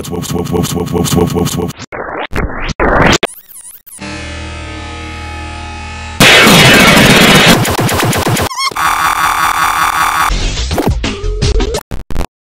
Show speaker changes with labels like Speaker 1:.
Speaker 1: Number 12, 12, 12, 12, 12, 12, 12, 12.